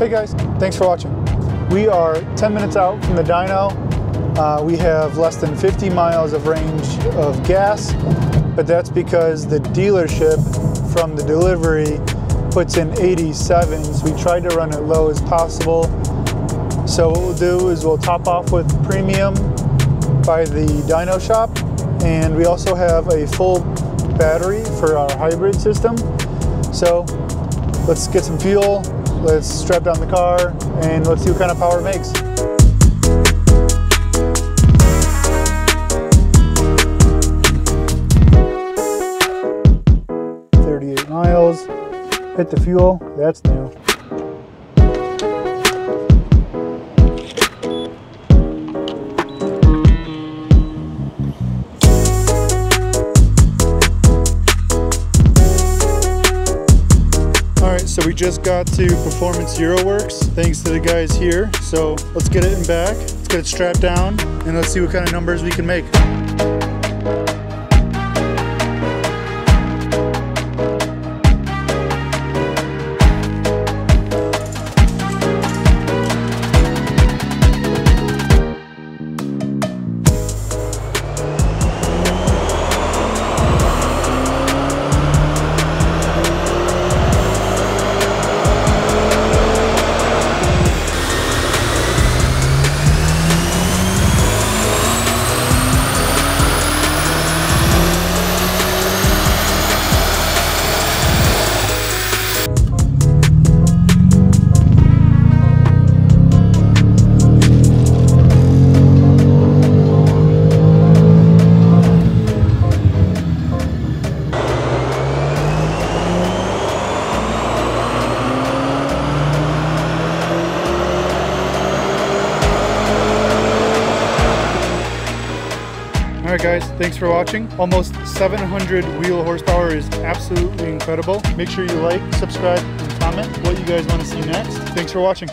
Hey guys, thanks for watching. We are 10 minutes out from the dyno. Uh, we have less than 50 miles of range of gas, but that's because the dealership from the delivery puts in 87s. We tried to run it low as possible. So what we'll do is we'll top off with premium by the dyno shop, and we also have a full battery for our hybrid system. So let's get some fuel, let's strap down the car, and let's see what kind of power it makes. Thirty-eight miles. Hit the fuel. That's new. So we just got to Performance Eurowerks, thanks to the guys here. So let's get it in back, let's get it strapped down, and let's see what kind of numbers we can make. Alright guys, thanks for watching. Almost 700 wheel horsepower is absolutely incredible. Make sure you like, subscribe, and comment what you guys want to see next. Thanks for watching.